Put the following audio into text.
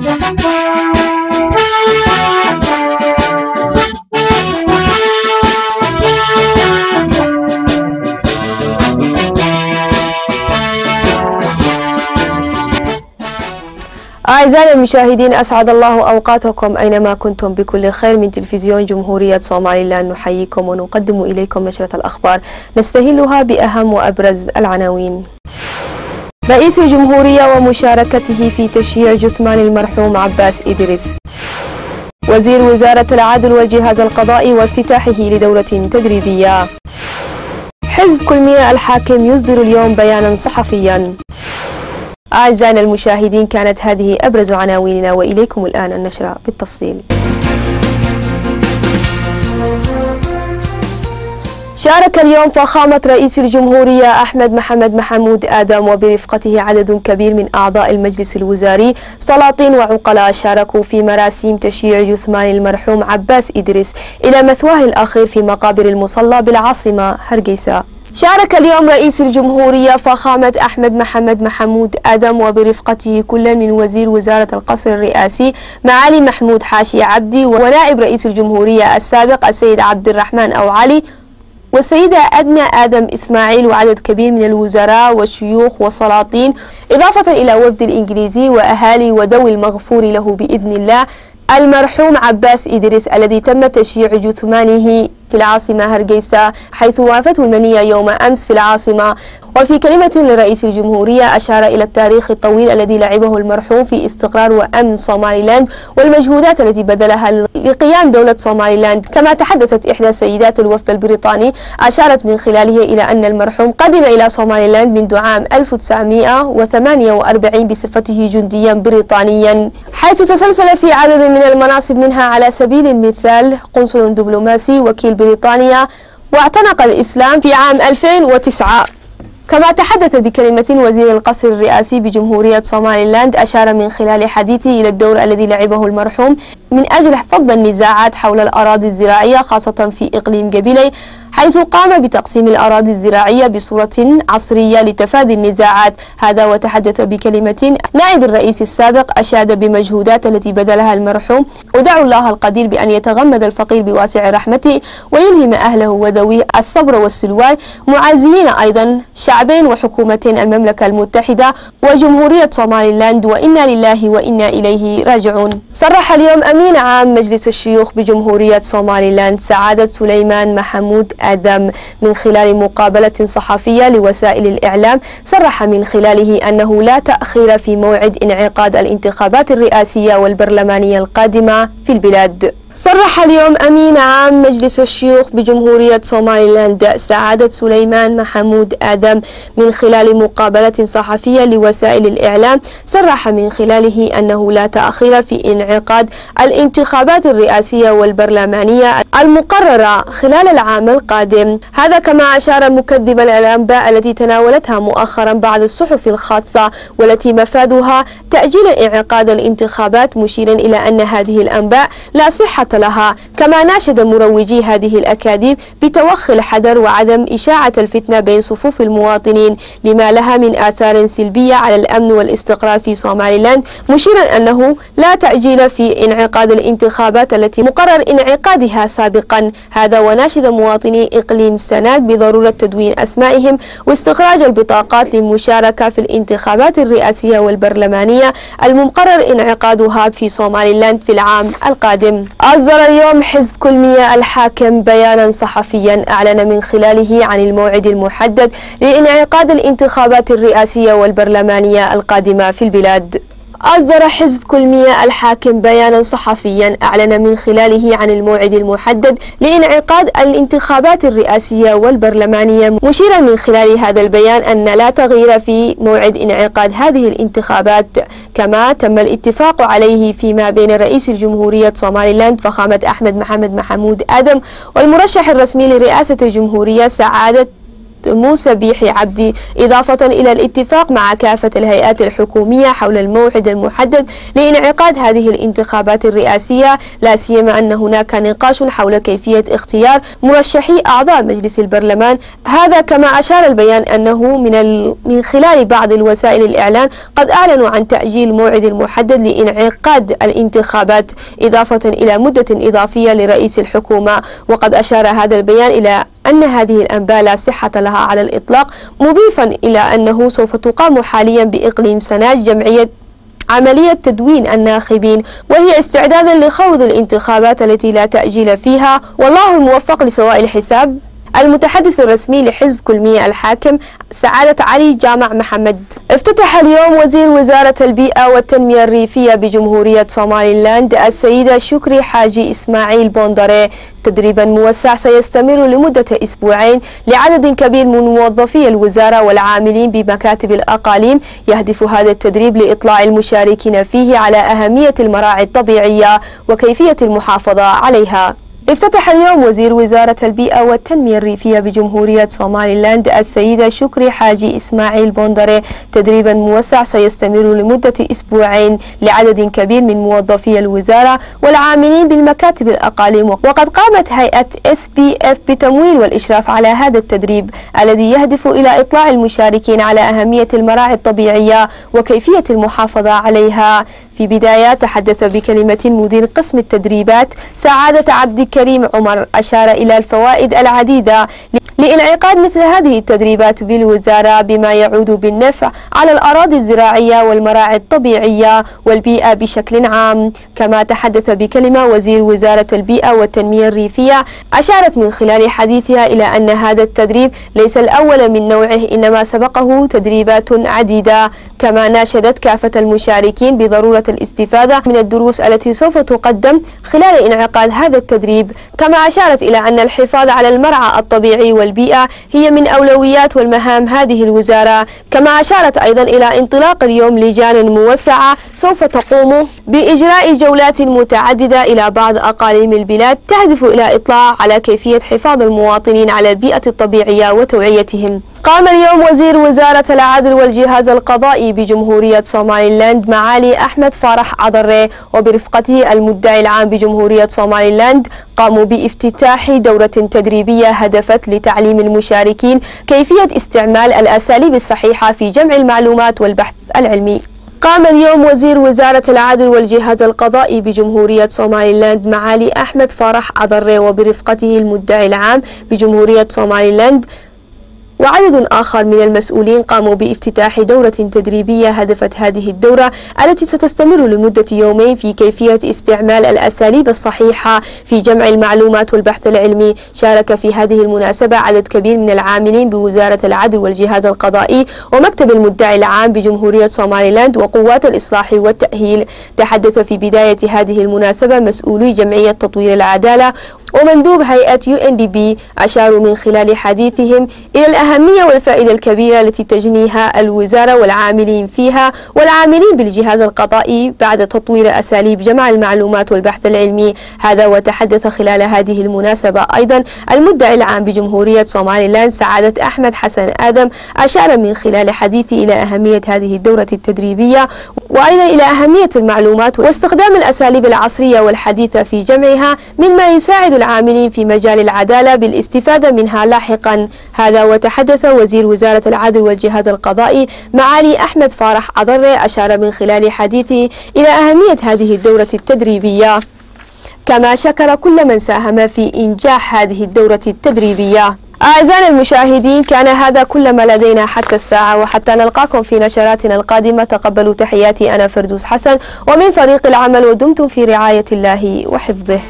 أعزائي المشاهدين أسعد الله أوقاتكم أينما كنتم. بكل خير من تلفزيون جمهورية صومالي لاند نحييكم ونقدم إليكم نشرة الأخبار. نستهلها بأهم وأبرز العناوين. رئيس الجمهورية ومشاركته في تشييع جثمان المرحوم عباس إدريس. وزير وزارة العدل والجهاز القضائي وافتتاحه لدورة تدريبية. حزب كلمية الحاكم يصدر اليوم بيانا صحفيا. أعزائنا المشاهدين كانت هذه أبرز عناويننا وإليكم الآن النشرة بالتفصيل. شارك اليوم فخامة رئيس الجمهورية أحمد محمد محمود آدم وبرفقته عدد كبير من أعضاء المجلس الوزاري سلاطين وعقلاء شاركوا في مراسيم تشييع جثمان المرحوم عباس إدريس إلى مثواه الأخير في مقابر المصلى بالعاصمة هرقيسة شارك اليوم رئيس الجمهورية فخامة أحمد محمد محمود آدم وبرفقته كل من وزير وزارة القصر الرئاسي معالي محمود حاشي عبدي ونائب رئيس الجمهورية السابق السيد عبد الرحمن أو علي والسيدة أدنى آدم إسماعيل وعدد كبير من الوزراء والشيوخ والسلاطين إضافة إلى وفد الإنجليزي وأهالي وذوي المغفور له بإذن الله المرحوم عباس إدريس الذي تم تشييع جثمانه في العاصمة هرقيسة حيث وافته المنية يوم أمس في العاصمة. وفي كلمة لرئيس الجمهورية أشار إلى التاريخ الطويل الذي لعبه المرحوم في استقرار وأمن صوماليلاند والمجهودات التي بذلها لقيام دولة صوماليلاند. كما تحدثت إحدى سيدات الوفد البريطاني أشارت من خلاله إلى أن المرحوم قدم إلى صوماليلاند منذ عام 1948 بصفته جنديا بريطانيا. حيث تسلسل في عدد من المناصب منها على سبيل المثال قنصل دبلوماسي وكيل بريطانيا واعتنق الإسلام في عام 2009 كما تحدث بكلمة وزير القصر الرئاسي بجمهورية صوماليلاند أشار من خلال حديثه إلى الدور الذي لعبه المرحوم من أجل فض النزاعات حول الأراضي الزراعية خاصة في إقليم قبيلي حيث قام بتقسيم الأراضي الزراعية بصورة عصرية لتفادي النزاعات. هذا وتحدث بكلمة نائب الرئيس السابق أشاد بمجهودات التي بذلها المرحوم. ودعوا الله القدير بأن يتغمد الفقير بواسع رحمته ويلهم أهله وذويه الصبر والسلوان معازيين أيضا شعبين وحكومتين المملكة المتحدة وجمهورية صوماليلاند وإنا لله وإنا إليه راجعون. صرح اليوم أمين عام مجلس الشيوخ بجمهورية صوماليلاند سعادة سليمان محمود آدم. من خلال مقابلة صحفية لوسائل الإعلام صرح من خلاله أنه لا تأخير في موعد انعقاد الانتخابات الرئاسية والبرلمانية القادمة في البلاد. صرح اليوم أمين عام مجلس الشيوخ بجمهورية صوماليلاند سعادة سليمان محمود آدم من خلال مقابلة صحفية لوسائل الإعلام. صرح من خلاله أنه لا تأخير في انعقاد الانتخابات الرئاسية والبرلمانية المقررة خلال العام القادم. هذا كما أشار مكذبا الأنباء التي تناولتها مؤخرا بعض الصحف الخاصة والتي مفادها تأجيل انعقاد الانتخابات مشيرا إلى أن هذه الأنباء لا صحة لها. كما ناشد مروجي هذه الأكاذيب بتوخي الحذر وعدم إشاعة الفتنة بين صفوف المواطنين لما لها من آثار سلبية على الأمن والاستقرار في صوماليلاند مشيرا أنه لا تأجيل في انعقاد الانتخابات التي مقرر انعقادها سابقا. هذا وناشد مواطني إقليم سناك بضرورة تدوين أسمائهم واستخراج البطاقات للمشاركة في الانتخابات الرئاسية والبرلمانية المقرر انعقادها في صوماليلاند في العام القادم. أصدر اليوم حزب كلمية الحاكم بيانا صحفيا أعلن من خلاله عن الموعد المحدد لانعقاد الانتخابات الرئاسية والبرلمانية القادمة في البلاد. أصدر حزب كلمية الحاكم بيانا صحفيا أعلن من خلاله عن الموعد المحدد لإنعقاد الانتخابات الرئاسية والبرلمانية. مشيرا من خلال هذا البيان أن لا تغيير في موعد انعقاد هذه الانتخابات كما تم الاتفاق عليه فيما بين رئيس الجمهورية صوماليلاند فخامة أحمد محمد محمود آدم والمرشح الرسمي لرئاسة الجمهورية سعادة موسى بيحي عبدي إضافة إلى الاتفاق مع كافة الهيئات الحكومية حول الموعد المحدد لانعقاد هذه الانتخابات الرئاسية. لا سيما أن هناك نقاش حول كيفية اختيار مرشحي أعضاء مجلس البرلمان. هذا كما أشار البيان أنه من, ال... من خلال بعض الوسائل الإعلان قد أعلنوا عن تأجيل موعد المحدد لانعقاد الانتخابات إضافة إلى مدة إضافية لرئيس الحكومة. وقد أشار هذا البيان إلى أن هذه الأنباء لا صحة لها على الإطلاق مضيفا إلى أنه سوف تقام حاليا بإقليم سناج جمعية عملية تدوين الناخبين وهي استعدادا لخوض الانتخابات التي لا تأجيل فيها والله الموفق لسواء الحساب. المتحدث الرسمي لحزب كلمية الحاكم سعادة علي جامع محمد. افتتح اليوم وزير وزارة البيئة والتنمية الريفية بجمهورية سوماليلاند السيدة شكري حاجي إسماعيل بوندري تدريبا موسع سيستمر لمدة أسبوعين لعدد كبير من موظفي الوزارة والعاملين بمكاتب الأقاليم. يهدف هذا التدريب لإطلاع المشاركين فيه على أهمية المراعي الطبيعية وكيفية المحافظة عليها. افتتح اليوم وزير وزارة البيئة والتنمية الريفية بجمهورية سوماليلاند السيدة شكري حاجي إسماعيل بوندري تدريبا موسع سيستمر لمدة أسبوعين لعدد كبير من موظفي الوزارة والعاملين بالمكاتب الأقاليم. وقد قامت هيئة اس بي اف بتمويل والإشراف على هذا التدريب الذي يهدف إلى إطلاع المشاركين على أهمية المراعي الطبيعية وكيفية المحافظة عليها. في بداية تحدث بكلمة مدير قسم التدريبات سعادة عبد الكريم عمر أشار إلى الفوائد العديدة لإنعقاد مثل هذه التدريبات بالوزارة بما يعود بالنفع على الأراضي الزراعية والمراعي الطبيعية والبيئة بشكل عام. كما تحدث بكلمة وزير وزارة البيئة والتنمية الريفية أشارت من خلال حديثها إلى أن هذا التدريب ليس الأول من نوعه إنما سبقه تدريبات عديدة. كما ناشدت كافة المشاركين بضرورة الاستفادة من الدروس التي سوف تقدم خلال إنعقاد هذا التدريب. كما أشارت إلى أن الحفاظ على المرعى الطبيعي والبيئة هي من أولويات والمهام هذه الوزارة. كما أشارت أيضا إلى انطلاق اليوم لجان موسعة سوف تقوم بإجراء جولات متعددة إلى بعض أقاليم البلاد تهدف إلى إطلاع على كيفية حفاظ المواطنين على البيئة الطبيعية وتوعيتهم. قام اليوم وزير وزارة العدل والجهاز القضائي بجمهورية صوماليلاند معالي أحمد فرح عضري وبرفقته المدعي العام بجمهورية صوماليلاند قاموا بافتتاح دورة تدريبية هدفت لتعليم المشاركين كيفية استعمال الأساليب الصحيحة في جمع المعلومات والبحث العلمي. قام اليوم وزير وزارة العدل والجهاز القضائي بجمهورية صوماليلاند معالي أحمد فرح عضري وبرفقته المدعي العام بجمهورية صوماليلاند وعدد آخر من المسؤولين قاموا بافتتاح دورة تدريبية هدفت هذه الدورة التي ستستمر لمدة يومين في كيفية استعمال الأساليب الصحيحة في جمع المعلومات والبحث العلمي. شارك في هذه المناسبة عدد كبير من العاملين بوزارة العدل والجهاز القضائي ومكتب المدعي العام بجمهورية صوماليلاند وقوات الإصلاح والتأهيل. تحدث في بداية هذه المناسبة مسؤولي جمعية تطوير العدالة ومندوب هيئة يو ان دي بي أشاروا من خلال حديثهم إلى الأهمية والفائدة الكبيرة التي تجنيها الوزارة والعاملين فيها والعاملين بالجهاز القضائي بعد تطوير أساليب جمع المعلومات والبحث العلمي. هذا وتحدث خلال هذه المناسبة أيضا المدعي العام بجمهورية صوماليلاند سعادة أحمد حسن آدم أشار من خلال حديثه إلى أهمية هذه الدورة التدريبية وأيضا إلى أهمية المعلومات واستخدام الأساليب العصرية والحديثة في جمعها مما يساعد العاملين في مجال العدالة بالاستفادة منها لاحقا. هذا وتحدث وزير وزارة العدل والجهاد القضائي معالي أحمد فارح عضري أشار من خلال حديثه إلى أهمية هذه الدورة التدريبية. كما شكر كل من ساهم في إنجاح هذه الدورة التدريبية. أعزائنا المشاهدين كان هذا كل ما لدينا حتى الساعة وحتى نلقاكم في نشراتنا القادمة. تقبلوا تحياتي أنا فردوس حسن ومن فريق العمل ودمتم في رعاية الله وحفظه.